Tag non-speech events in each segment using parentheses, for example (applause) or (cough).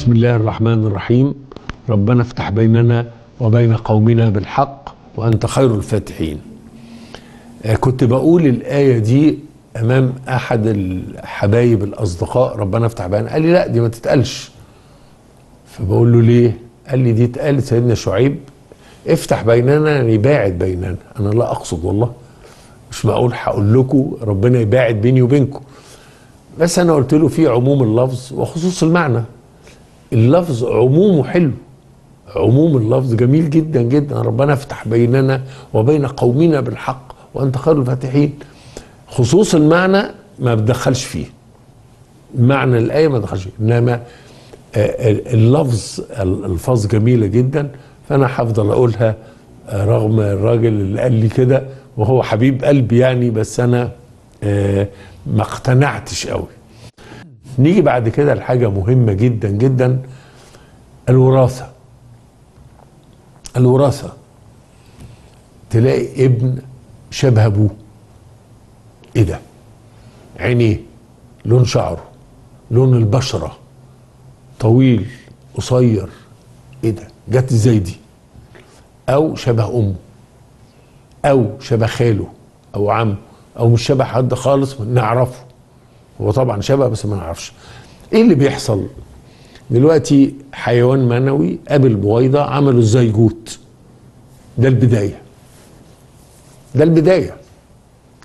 بسم الله الرحمن الرحيم. ربنا افتح بيننا وبين قومنا بالحق وأنت خير الفاتحين. آه، كنت بقول الآية دي أمام أحد الحبايب الأصدقاء. ربنا افتح بيننا. قال لي لا دي ما تتقالش. فبقول له ليه؟ قال لي دي اتقالت سيدنا شعيب. افتح بيننا يعني يباعد بيننا. أنا لا أقصد والله. مش بقول هقول لكم ربنا يباعد بيني وبينكم. بس أنا قلت له في عموم اللفظ وخصوص المعنى. اللفظ عمومه حلو. عموم اللفظ جميل جدا جدا. ربنا افتح بيننا وبين قومنا بالحق وأنت خير الفاتحين. خصوص المعنى ما بدخلش فيه. معنى الآية ما دخلش فيه. إنما آه، اللفظ الالفاظ جميلة جدا. فأنا هفضل أقولها آه، رغم الراجل اللي قال لي كده وهو حبيب قلبي يعني بس أنا آه، ما اقتنعتش قوي. نيجي بعد كده لحاجة مهمة جدا جدا الوراثة. الوراثة. تلاقي ابن شبه أبوه. إيه ده؟ عينيه. لون شعره. لون البشرة. طويل قصير. إيه ده؟ جت إزاي دي؟ أو شبه أمه. أو شبه خاله. أو عمه. أو مش شبه حد خالص نعرفه. هو طبعا شبه بس ما نعرفش. إيه اللي بيحصل؟ دلوقتي حيوان منوي قابل بويضة عملوا الزيجوت. ده البداية. ده البداية.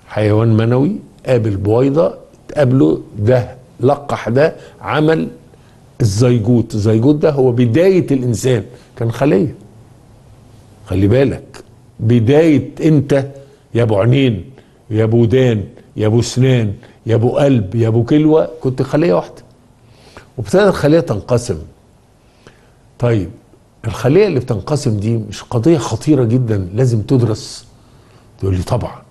حيوان منوي قابل بويضة اتقابلوا ده لقح ده عمل الزيجوت. الزيجوت ده هو بداية الإنسان. كان خلية. خلي بالك. بداية أنت يا أبو عينين يا أبو ودان يا أبو سنان يا أبو قلب يا أبو كلوة كنت خلية واحدة. وابتدت الخلية تنقسم. طيب الخلية اللي بتنقسم دي مش قضية خطيرة جدا لازم تدرس. تقول لي طبعا.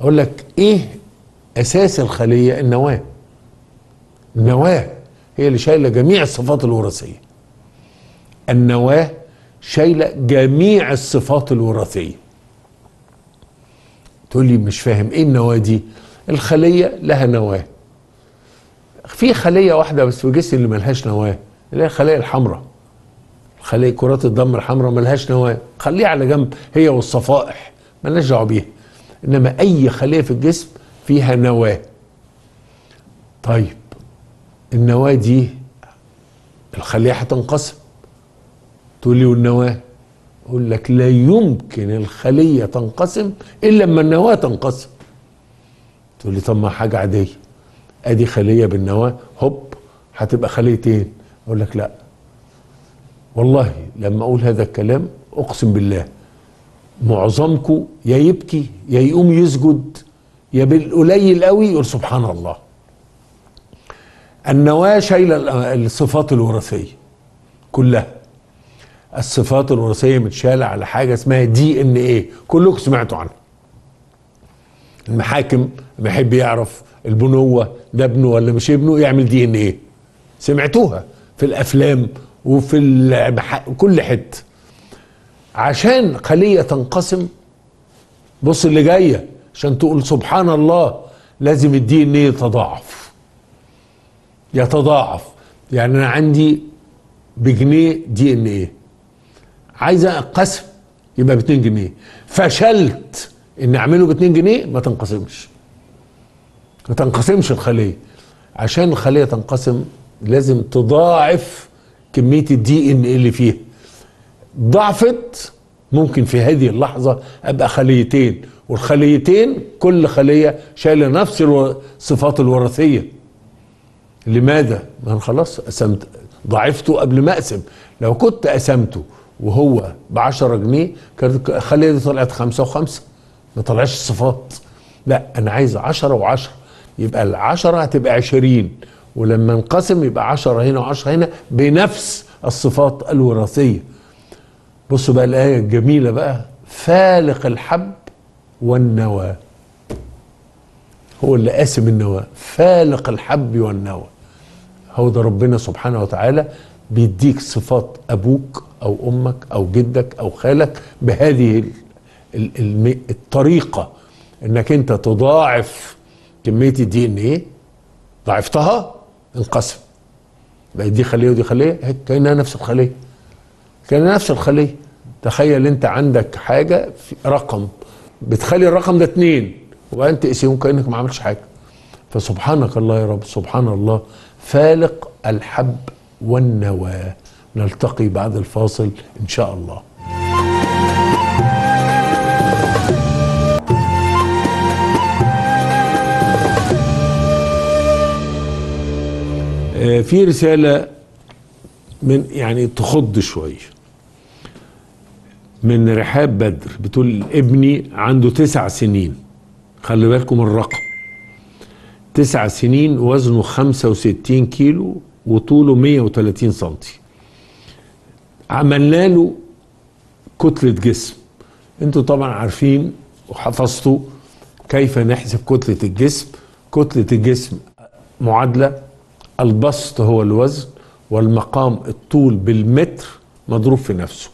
أقول لك إيه أساس الخلية؟ النواة. النواة هي اللي شايلة جميع الصفات الوراثية. النواة شايلة جميع الصفات الوراثية. تقول لي مش فاهم إيه النواة دي؟ الخلية لها نواة. في خلية واحدة بس في الجسم اللي ملهاش نواة اللي هي الخلية الحمراء. خلية كرات الدم الحمراء ملهاش نواة. خليها على جنب هي والصفائح ملناش دعوة بيها. إنما أي خلية في الجسم فيها نواة. طيب النواة دي الخلية هتنقسم. تقول لي والنواة؟ أقول لك لا يمكن الخلية تنقسم إلا لما النواة تنقسم. تقول لي طب ما حاجة عادية. أدي خلية بالنواة هوب هتبقى خليتين. أقول لك لا. والله لما أقول هذا الكلام أقسم بالله معظمكم يا يبكي يا يقوم يسجد يا بالقليل قوي يقول سبحان الله. النواة شايلة الصفات الوراثية كلها. الصفات الوراثية متشالة على حاجة اسمها دي ان إيه كلكم سمعتوا عنها. المحاكم لما يحب يعرف البنوة ده ابنه ولا مش ابنه يعمل دي إن إيه. سمعتوها في الأفلام وفي. كل حتة. عشان خلية تنقسم بص اللي جاية عشان تقول سبحان الله لازم الدي إن إيه يتضاعف. يتضاعف. يعني أنا عندي بجنيه دي إن إيه. عايز اقسم يبقى ب 2 جنيه. فشلت. إن اعمله ب 2 جنيه ما تنقسمش. ما تنقسمش الخلية. عشان الخلية تنقسم لازم تضاعف كمية الدي ان إيه اللي فيها. ضعفت ممكن في هذه اللحظة أبقى خليتين والخليتين كل خلية شايلة نفس الصفات الوراثية. لماذا؟ ما خلاص قسمت. ضعفته قبل ما أقسم. لو كنت قسمته وهو ب 10 جنيه كانت الخلية دي طلعت خمسة وخمسة. ما طلعش الصفات لا أنا عايز 10 و10 يبقى ال 10 هتبقى 20 ولما انقسم يبقى 10 هنا و10 هنا بنفس الصفات الوراثية. بصوا بقى الآية الجميلة بقى فالق الحب والنوى. هو اللي قاسم النوى فالق الحب والنوى. هو ده ربنا سبحانه وتعالى بيديك صفات أبوك أو أمك أو جدك أو خالك بهذه الطريقة إنك أنت تضاعف كمية الدي ان إيه ضعفتها انقسم بقت دي خلية ودي خلية كأنها نفس الخلية. كأنها نفس الخلية. تخيل أنت عندك حاجة في رقم. بتخلي الرقم ده اتنين وبعدين تقسمهم كأنك ما عملتش حاجة. فسبحانك الله يا رب سبحان الله. فالق الحب والنوى. نلتقي بعد الفاصل إن شاء الله. في رسالة من يعني تخض شوية من رحاب بدر بتقول ابني عنده تسع سنين. خلي بالكم الرقم. تسع سنين وزنه 65 كيلو وطوله 130 سنتي. عملنا له كتلة جسم. أنتوا طبعا عارفين وحفظتوا كيف نحسب كتلة الجسم. كتلة الجسم معادلة البسط هو الوزن والمقام الطول بالمتر مضروب في نفسه.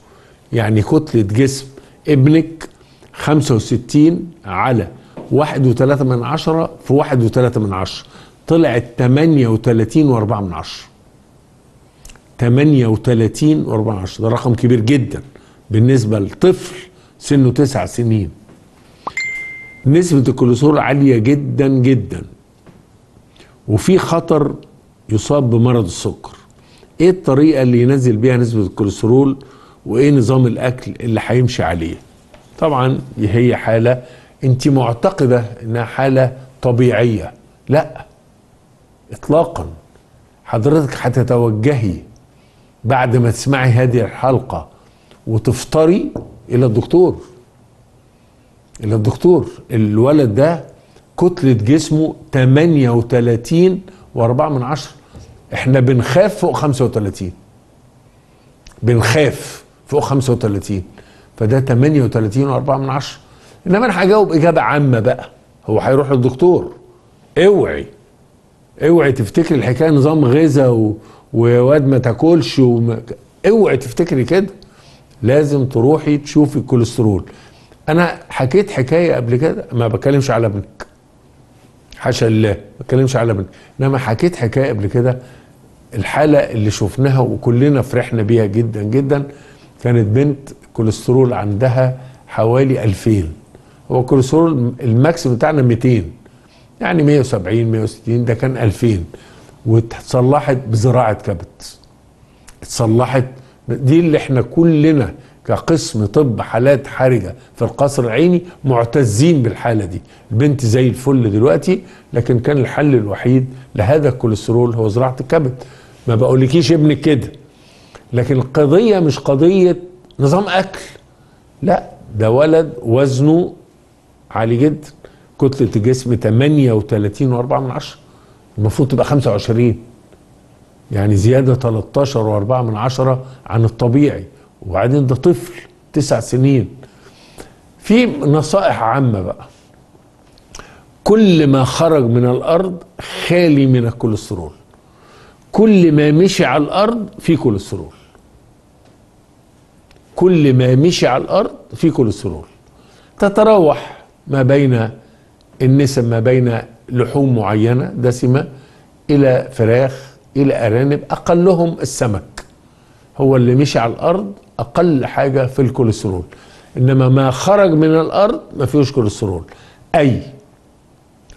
يعني كتلة جسم ابنك 65 على واحد وثلاثة من عشرة في واحد وثلاثة من عشرة. طلعت 38 وأربعة من عشرة. 38 وأربعة من عشرة. ده رقم كبير جدا بالنسبة لطفل سنه تسع سنين. نسبة الكوليسترول عالية جدا جدا. وفي خطر يصاب بمرض السكر. إيه الطريقة اللي ينزل بيها نسبة الكوليسترول وإيه نظام الأكل اللي هيمشي عليه؟ طبعا هي حالة انت معتقدة إنها حالة طبيعية. لا. اطلاقا. حضرتك هتتوجهي بعد ما تسمعي هذه الحلقة وتفطري إلى الدكتور. إلى الدكتور. الولد ده كتلة جسمه 38 وأربعة من عشرة. إحنا بنخاف فوق 35 بنخاف فوق 35 فده 38 واربعة من عشرة. إنما أنا هجاوب إجابة عامة بقى. هو هيروح للدكتور. أوعي. أوعي تفتكري الحكاية نظام غذاء و... وواد ما تاكلش وما... أوعي تفتكري كده. لازم تروحي تشوفي الكوليسترول. أنا حكيت حكاية قبل كده. ما بتكلمش على ابنك. حاشا لله. ما بتكلمش على ابنك. إنما حكيت حكاية قبل كده. الحالة اللي شفناها وكلنا فرحنا بيها جدا جدا كانت بنت كوليسترول عندها حوالي 2000 هو الكوليسترول ال max بتاعنا 200 يعني 170 160 ده كان 2000 واتصلحت بزراعة كبد. اتصلحت. دي اللي إحنا كلنا كقسم طب حالات حرجة في القصر العيني معتزين بالحالة دي. البنت زي الفل دلوقتي لكن كان الحل الوحيد لهذا الكوليسترول هو زراعة الكبد. ما بقولكيش ابنك كده. لكن القضية مش قضية نظام أكل. لا ده ولد وزنه عالي جدا. كتلة الجسم 38 و4 من عشرة. المفروض تبقى 25 يعني زيادة 13 و4 من عشرة عن الطبيعي. وبعدين ده طفل تسع سنين. في نصائح عامة بقى. كل ما خرج من الأرض خالي من الكوليسترول. كل ما مشي على الأرض فيه كوليسترول. كل ما مشي على الأرض فيه كوليسترول. تتراوح ما بين النسب ما بين لحوم معينة دسمة إلى فراخ إلى أرانب أقلهم السمك. هو اللي مشي على الأرض أقل حاجة في الكوليسترول. إنما ما خرج من الأرض ما فيهوش كوليسترول. أي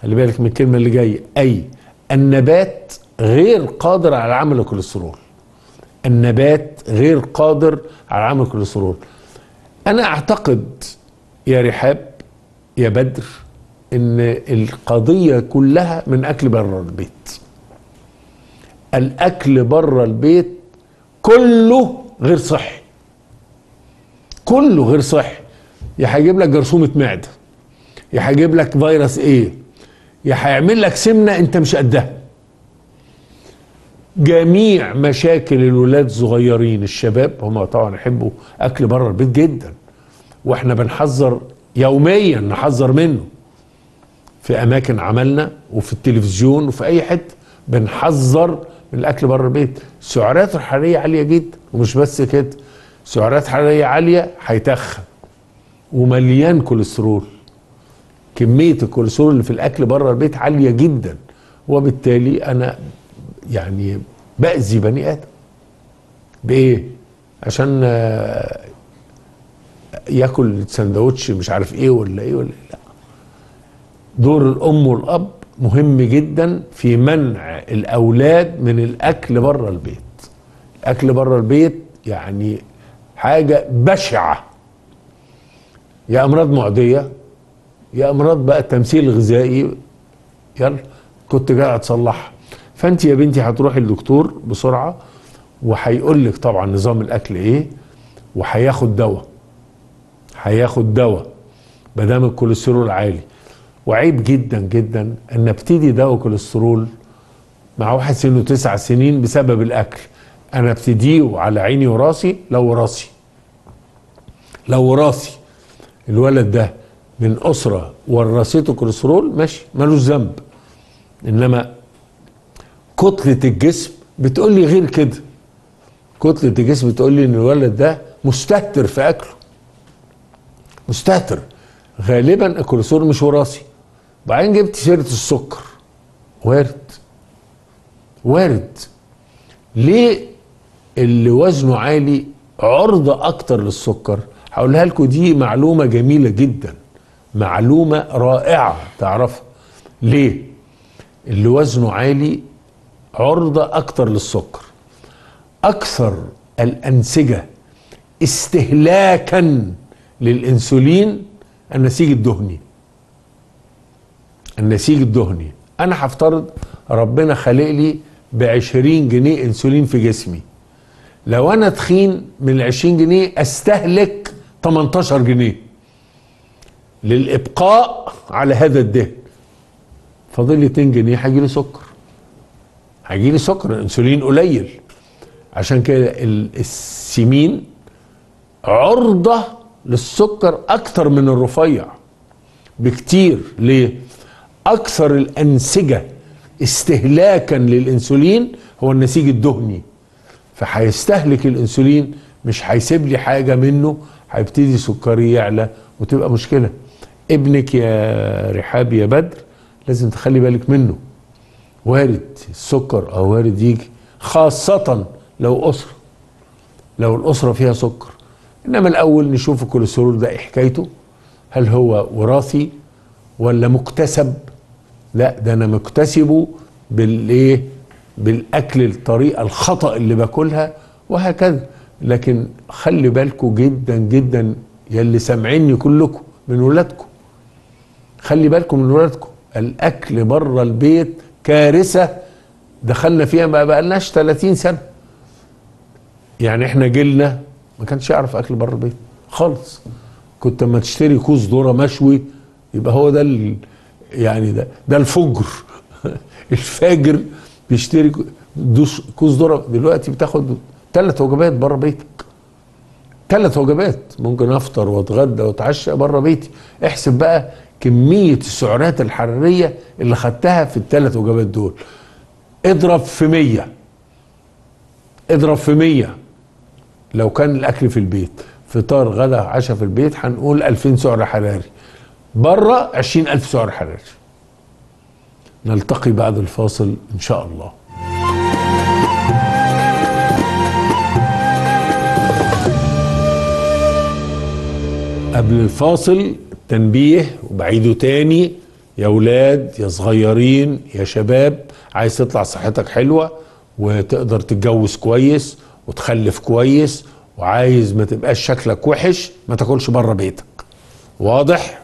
خلي بالك من الكلمة اللي جاية أي النبات غير قادر على عمل الكوليسترول النبات غير قادر على عمل الكوليسترول أنا أعتقد يا رحاب يا بدر إن القضية كلها من أكل بره البيت. الأكل بره البيت كله غير صحي. كله غير صحي. يا هيجيب لك جرثومة معدة. يا هيجيب لك فيروس إيه. يا هيعمل لك سمنة أنت مش قدها. جميع مشاكل الولاد الصغيرين الشباب هم طبعا يحبوا أكل بره البيت جدا وإحنا بنحذر يوميا نحذر منه. في أماكن عملنا وفي التلفزيون وفي أي حتة بنحذر من الأكل بره البيت. السعرات الحرارية عالية جدا ومش بس كده سعرات حراريه عالية هيتخن ومليان كوليسترول. كمية الكوليسترول اللي في الأكل بره البيت عالية جدا وبالتالي أنا يعني بأذي بني آدم. بإيه؟ عشان آه، ياكل سندوتش مش عارف إيه ولا إيه ولا إيه. لا. دور الأم والأب مهم جدا في منع الأولاد من الأكل بره البيت. الأكل بره البيت يعني حاجة بشعة. يا أمراض معدية يا أمراض بقى تمثيل غذائي يلا كنت قاعد تصلحها فانت يا بنتي هتروحي للدكتور بسرعة وهيقول لك طبعا نظام الأكل إيه وهياخد دواء هياخد دواء ما دام الكوليسترول عالي. وعيب جدا جدا إن أبتدي دواء كوليسترول مع واحد سنه تسع سنين بسبب الأكل. أنا أبتديه على عيني وراسي لو وراسي لو وراسي الولد ده من أسرة ورثته كوليسترول ماشي ملوش ذنب. إنما كتلة الجسم بتقول لي غير كده. كتلة الجسم بتقول لي إن الولد ده مستهتر في أكله. مستهتر غالبا الكوليسترول مش وراثي. بعدين جبت سيرة السكر. وارد. وارد. ليه اللي وزنه عالي عرضة أكتر للسكر؟ هقولها لكم دي معلومة جميلة جدا. معلومة رائعة تعرفها. ليه؟ اللي وزنه عالي عرضة أكتر للسكر. أكثر الأنسجة استهلاكا للإنسولين النسيج الدهني. النسيج الدهني. أنا هفترض ربنا خلق لي ب 20 جنيه إنسولين في جسمي. لو أنا تخين من ال 20 جنيه أستهلك 18 جنيه. للإبقاء على هذا الدهن. فاضل لي 2 جنيه هيجي لي سكر هيجي لي سكر الانسولين قليل. عشان كده ال- السمين عرضة للسكر أكتر من الرفيع بكتير. ليه؟ أكثر الأنسجة استهلاكا للإنسولين هو النسيج الدهني. فهيستهلك الإنسولين مش هيسيب لي حاجة منه هيبتدي سكري يعلى وتبقى مشكلة. ابنك يا رحاب يا بدر لازم تخلي بالك منه. وارد السكر أو وارد يجي خاصة لو أسرة. لو الأسرة فيها سكر. إنما الأول نشوف الكوليسترول ده إيه حكايته؟ هل هو وراثي ولا مكتسب؟ لا ده أنا مكتسبه بالإيه؟ بالأكل الطريقة الخطأ اللي باكلها وهكذا. لكن خلي بالكم جدا جدا يلي سامعيني كلكم من ولادكم خلي بالكم من ولادكم الأكل بره البيت كارثة دخلنا فيها ما بقالناش 30 سنة. يعني إحنا جيلنا ما كانش يعرف أكل بره البيت خالص. كنت أما تشتري كوز ذرة مشوي يبقى هو ده. يعني ده ده الفجر. (laughs) الفاجر بيشتري كوز ذرة. دلوقتي بتاخد ثلاث وجبات بره بيتك. ثلاث وجبات. ممكن أفطر وأتغدى وأتعشى بره بيتي. احسب بقى كمية السعرات الحرارية اللي خدتها في الثلاث وجبات دول. اضرب في 100 اضرب في 100 لو كان الأكل في البيت فطار غدا عشاء في البيت هنقول 2000 سعر حراري. بره 20000 سعر حراري. نلتقي بعد الفاصل إن شاء الله. قبل الفاصل تنبيه وبعيده تاني. يا ولاد يا صغيرين يا شباب عايز تطلع صحتك حلوة وتقدر تتجوز كويس وتخلف كويس وعايز ما تبقاش شكلك وحش ما تاكلش بره بيتك. واضح؟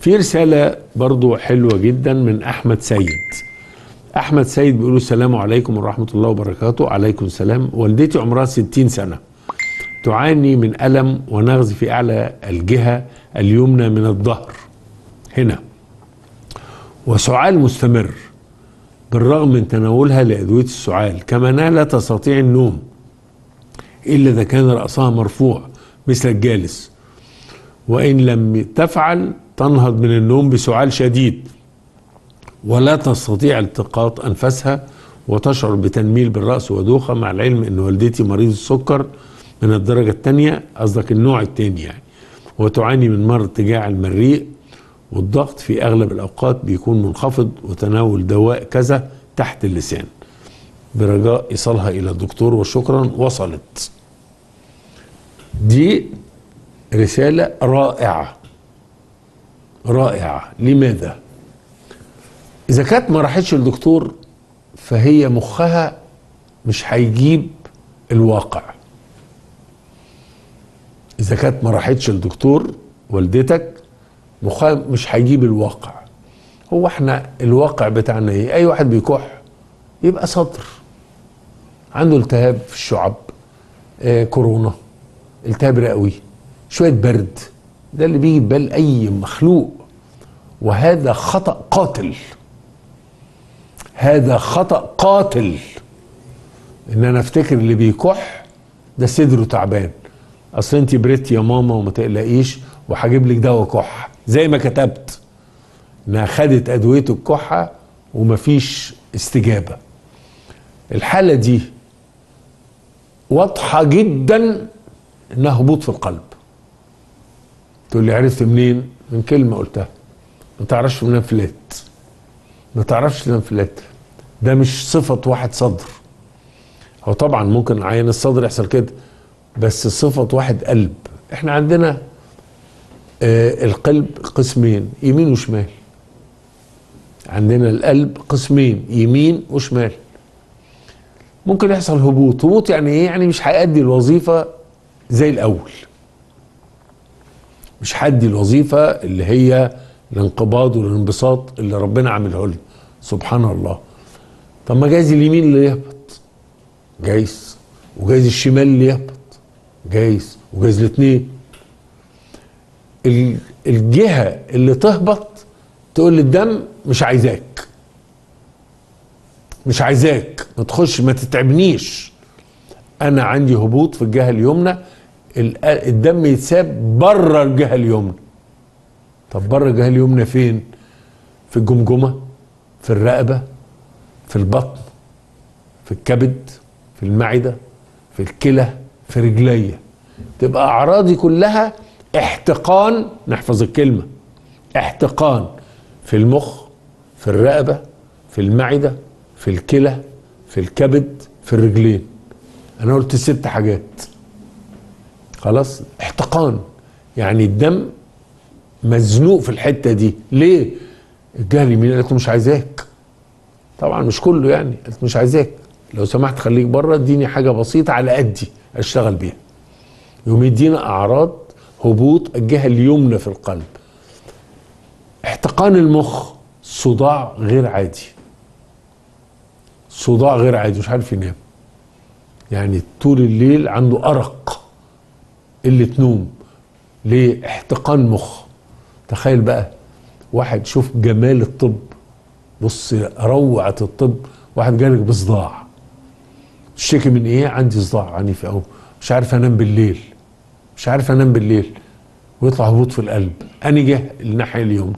في رسالة برضو حلوة جدا من أحمد سيد. أحمد سيد بيقول السلام عليكم ورحمة الله وبركاته. عليكم السلام. والدتي عمرها 60 سنة. تعاني من ألم ونغز في أعلى الجهة اليمنى من الظهر. هنا. وسعال مستمر بالرغم من تناولها لأدوية السعال كما أنها لا تستطيع النوم إلا إذا كان رأسها مرفوع مثل الجالس وإن لم تفعل تنهض من النوم بسعال شديد. ولا تستطيع التقاط أنفاسها وتشعر بتنميل بالرأس ودوخة مع العلم أن والدتي مريض السكر من الدرجة الثانية قصدك النوع الثاني يعني. وتعاني من مرض ارتجاع المريء والضغط في أغلب الأوقات بيكون منخفض وتناول دواء كذا تحت اللسان. برجاء إيصالها إلى الدكتور وشكرا وصلت. دي رسالة رائعة. رائعة. لماذا؟ إذا كانت ما راحتش للدكتور فهي مخها مش هيجيب الواقع. إذا كانت ما راحتش للدكتور والدتك مخها مش هيجيب الواقع. هو إحنا الواقع بتاعنا إيه؟ أي واحد بيكح يبقى صدر. عنده التهاب في الشعب آه كورونا التهاب رئوي شوية برد. ده اللي بيجي ببال أي مخلوق. وهذا خطأ قاتل. هذا خطأ قاتل. إن أنا أفتكر اللي بيكح ده صدره تعبان. أصل أنت بريت يا ماما وما تقلقيش وهجيب لك دواء كحة. زي ما كتبت إنها خدت أدوية الكحة ومفيش استجابة. الحالة دي واضحة جدا إنها هبوط في القلب. تقول لي عرفت منين؟ من كلمة قلتها. ما تعرفش منين فلات ما تعرفش منين فلات ده مش صفة واحد صدر. هو طبعا ممكن عين الصدر يحصل كده. بس صفة واحد قلب. إحنا عندنا آه القلب قسمين يمين وشمال. عندنا القلب قسمين يمين وشمال. ممكن يحصل هبوط. هبوط يعني إيه؟ يعني مش هيأدي الوظيفة زي الأول. مش هيأدي الوظيفة اللي هي الانقباض والانبساط اللي ربنا عامله لنا. سبحان الله. طب ما جايز اليمين اللي يهبط. جايز. وجايز الشمال اللي يهبط. جايز وجايز الاثنين. الجهة اللي تهبط تقول للدم مش عايزاك. مش عايزاك. ما تخش ما تتعبنيش. أنا عندي هبوط في الجهة اليمنى الدم يتساب بره الجهة اليمنى. طب بره الجهة اليمنى فين؟ في الجمجمة في الرقبة في البطن في الكبد في المعدة في الكلى. في رجليه تبقى أعراضي كلها احتقان نحفظ الكلمة احتقان في المخ في الرقبة في المعدة في الكلى في الكبد في الرجلين. أنا قلت ست حاجات. خلاص؟ احتقان. يعني الدم مزنوق في الحتة دي. ليه؟ الجهه اليمين قالت مش عايزاك. طبعا مش كله يعني قالت مش عايزاك. لو سمحت خليك بره اديني حاجة بسيطة على قدي. اشتغل بيها. يوم يدينا أعراض هبوط الجهه اليمنى في القلب. احتقان المخ صداع غير عادي. صداع غير عادي مش عارف ينام. يعني طول الليل عنده أرق قلة نوم ليه؟ احتقان مخ. تخيل بقى واحد شوف جمال الطب. بص روعة الطب. واحد جالك بصداع. تشتكي من إيه عندي صداع عنيف قوي مش عارف أنام بالليل. مش عارف أنام بالليل. ويطلع هبوط في القلب. اني جه الناحية اليمنى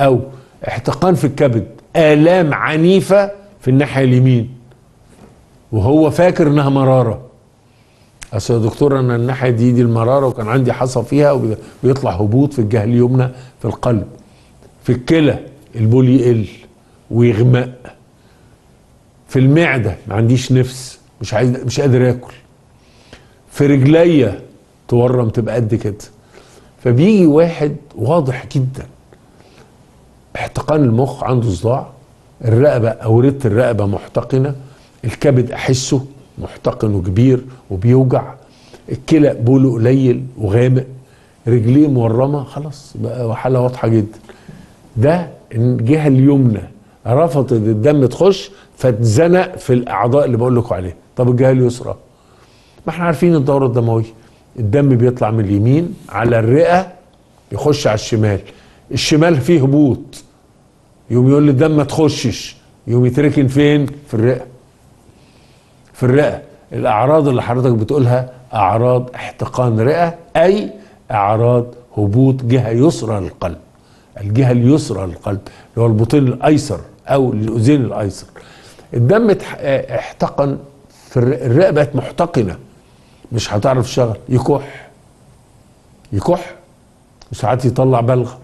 أو احتقان في الكبد. آلام عنيفة في الناحية اليمين. وهو فاكر إنها مرارة. أصل يا دكتور أنا الناحية دي دي المرارة وكان عندي حصى فيها وبيطلع هبوط في الجهة اليمنى في القلب. في الكلى البول يقل ويغمق. في المعدة ما عنديش نفس مش عايز مش قادر آكل. في رجليا تورم تبقى قد كده. فبيجي واحد واضح جدا. احتقان المخ عنده صداع. الرقبة اورده الرقبة محتقنة. الكبد أحسه محتقن وكبير وبيوجع. الكلى بوله قليل وغامق. رجليه مورمة خلاص بقى حالة واضحة جدا. ده الجهة اليمنى. رفضت الدم تخش فاتزنق في الأعضاء اللي بقول لكم عليها. طب الجهة اليسرى؟ ما إحنا عارفين الدورة الدموية. الدم بيطلع من اليمين على الرئة يخش على الشمال. الشمال فيه هبوط. يوم يقول لي الدم ما تخشش يوم يتركن فين؟ في الرئة. في الرئة. الأعراض اللي حضرتك بتقولها أعراض احتقان رئة أي أعراض هبوط جهة يسرى للقلب. الجهة اليسرى للقلب اللي هو البطين الأيسر أو الاذين الأيسر. الدم احتقن في الرئة بقت محتقنة. مش هتعرف تشتغل. يكح. يكح. وساعات يطلع بلغم.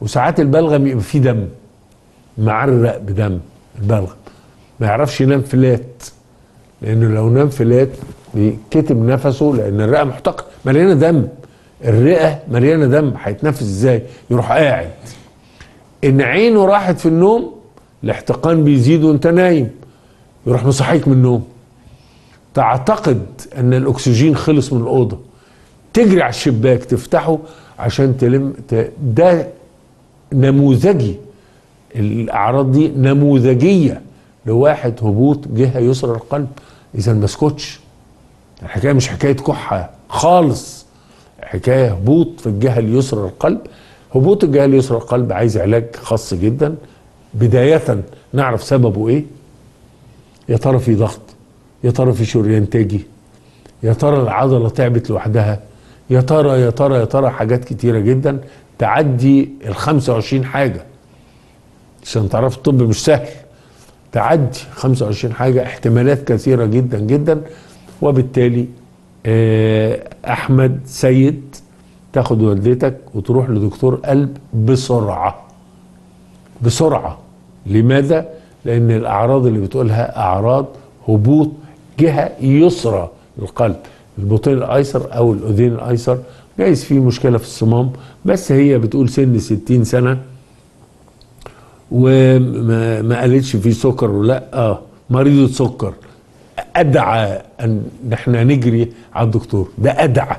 وساعات البلغم يبقى فيه دم. معرق بدم البلغم. ما يعرفش ينام فلات لأنه لو نام فلات بيكتم نفسه لأن الرئة محتقنة. مليانة دم. الرئة مليانة دم هيتنفس إزاي؟ يروح قاعد. إن عينه راحت في النوم الاحتقان بيزيد وأنت نايم. يروح مصحيك من النوم. تعتقد إن الأكسجين خلص من الأوضة. تجري على الشباك تفتحه عشان تلم. ده نموذجي. الأعراض دي نموذجية لواحد هبوط جهة يسرى القلب. إذا ما اسكتش الحكاية مش حكاية كحة خالص. حكاية هبوط في الجهه اليسرى القلب. هبوط الجهه اليسرى القلب عايز علاج خاص جدا. بداية نعرف سببه إيه؟ يا ترى في ضغط يا ترى في شريان تاجي يا ترى العضلة تعبت لوحدها يا ترى يا ترى يا ترى حاجات كتيرة جدا. تعدي ال 25 حاجة. عشان تعرف الطب مش سهل. تعدي 25 حاجة احتمالات كثيرة جدا جدا. وبالتالي أحمد سيد تاخد والدتك وتروح لدكتور قلب بسرعة. بسرعة. لماذا؟ لأن الأعراض اللي بتقولها أعراض هبوط جهة يسرى للقلب. البطين الأيسر أو الأذين الأيسر جايز فيه مشكلة في الصمام بس هي بتقول سن 60 سنة. وما ما قالتش فيه سكر ولا آه مريضة سكر. أدعى أن إحنا نجري على الدكتور. ده أدعى.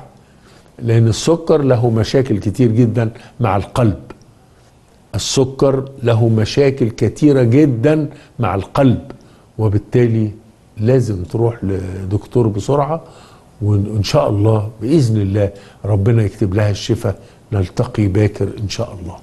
لأن السكر له مشاكل كتير جدا مع القلب. السكر له مشاكل كتيرة جدا مع القلب. وبالتالي لازم تروح لدكتور بسرعة وإن شاء الله بإذن الله ربنا يكتب لها الشفاء. نلتقي باكر إن شاء الله.